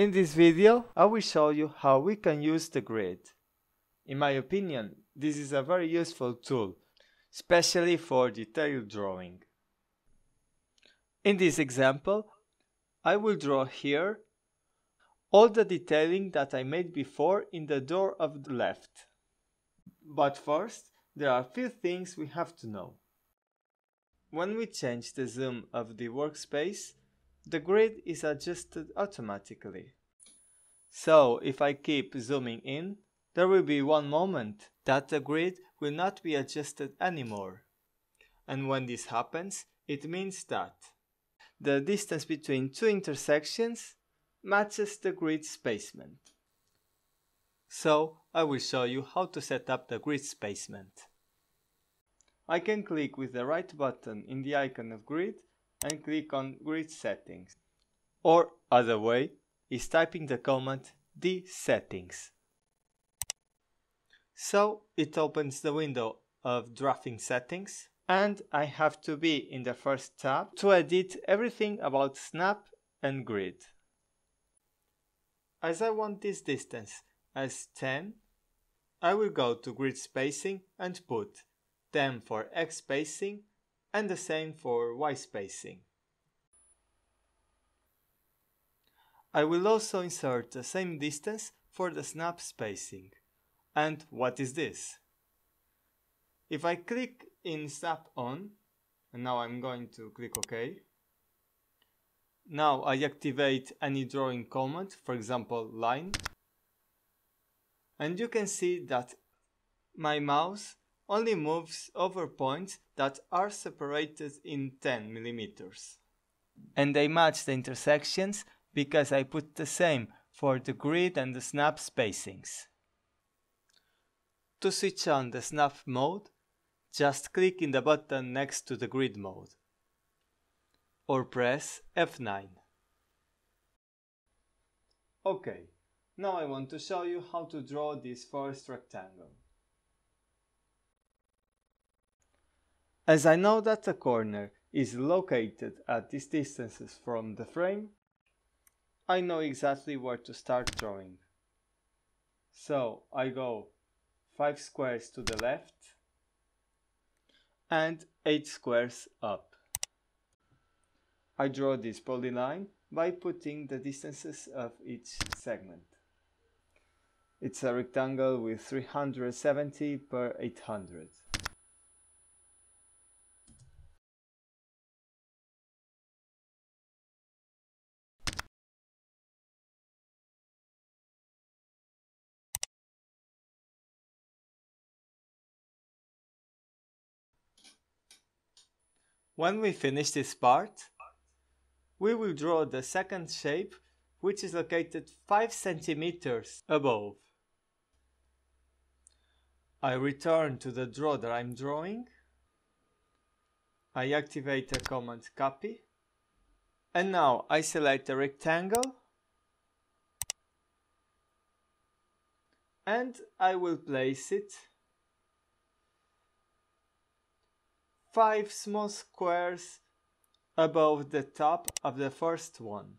In this video, I will show you how we can use the grid. In my opinion, this is a very useful tool, especially for detailed drawing. In this example, I will draw here all the detailing that I made before in the door of the left. But first, there are a few things we have to know. When we change the zoom of the workspace, the grid is adjusted automatically. So if I keep zooming in, there will be one moment that the grid will not be adjusted anymore. And when this happens, it means that the distance between two intersections matches the grid spacement. So I will show you how to set up the grid spacement. I can click with the right button in the icon of grid and click on grid settings. Or other way is typing the command d settings. So it opens the window of drafting settings and I have to be in the first tab to edit everything about snap and grid. As I want this distance as 10, I will go to grid spacing and put 10 for X spacing and the same for Y spacing. I will also insert the same distance for the snap spacing. And what is this? If I click in snap on, and now I'm going to click OK. Now I activate any drawing command, for example line. And you can see that my mouse only moves over points that are separated in 10 millimeters. And they match the intersections because I put the same for the grid and the snap spacings. To switch on the snap mode, just click in the button next to the grid mode or press F9. Okay, now I want to show you how to draw this first rectangle. As I know that the corner is located at these distances from the frame, I know exactly where to start drawing. So I go 5 squares to the left and 8 squares up. I draw this polyline by putting the distances of each segment. It's a rectangle with 370 per 800. When we finish this part, we will draw the second shape which is located 5 centimeters above. I return to the draw that I'm drawing. I activate the command copy. And now I select a rectangle. And I will place it five small squares above the top of the first one.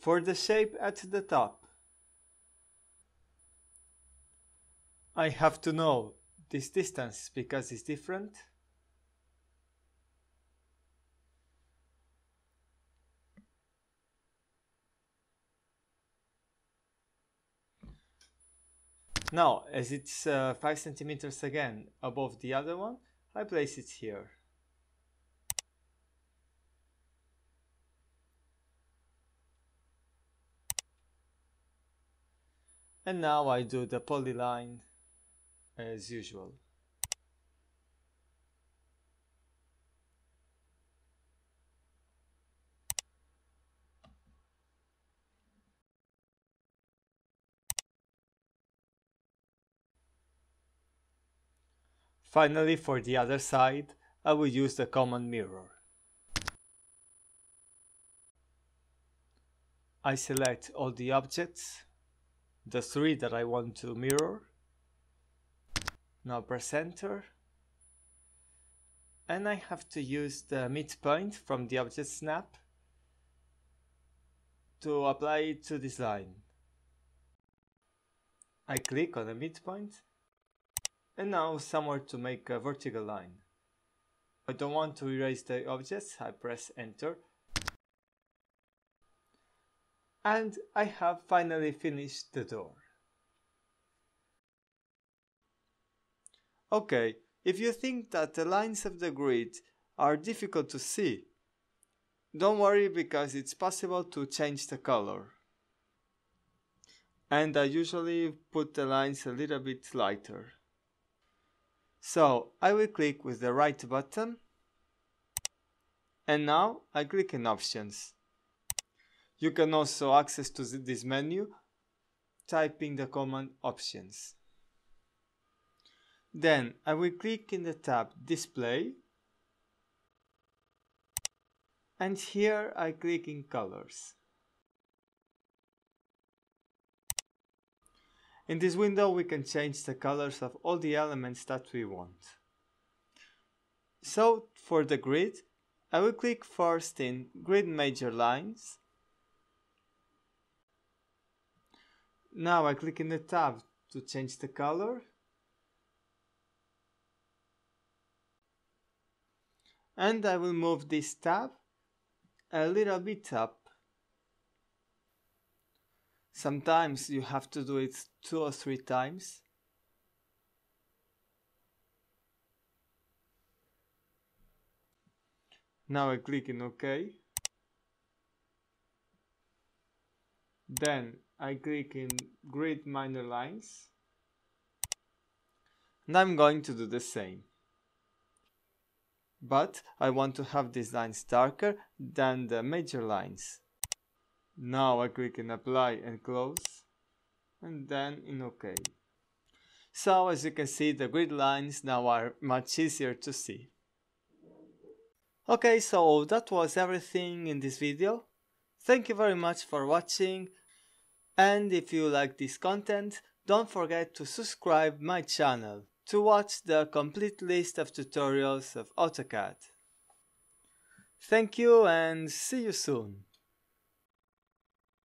For the shape at the top, I have to know this distance because it's different. Now, as it's uh, 5 centimeters again above the other one, I place it here. And now I do the polyline as usual. Finally, for the other side, I will use the command mirror. I select all the objects, the three that I want to mirror. Now press enter. And I have to use the midpoint from the object snap to apply it to this line. I click on the midpoint and now somewhere to make a vertical line. I don't want to erase the objects, I press enter and I have finally finished the door. Okay, if you think that the lines of the grid are difficult to see, don't worry because it's possible to change the color. And I usually put the lines a little bit lighter. So I will click with the right button and now I click in options. You can also access to this menu typing the command options. Then I will click in the tab display and here I click in colors. In this window we can change the colors of all the elements that we want. So for the grid, I will click first in grid major lines Now I click in the tab to change the color. And I will move this tab a little bit up. Sometimes you have to do it two or three times. Now I click in OK. Then I click in grid minor lines and I'm going to do the same. But I want to have these lines darker than the major lines. Now I click in apply and close and then in OK. So as you can see the grid lines now are much easier to see. Okay, so that was everything in this video. Thank you very much for watching and if you like this content, don't forget to subscribe my channel to watch the complete list of tutorials of AutoCAD. Thank you and see you soon.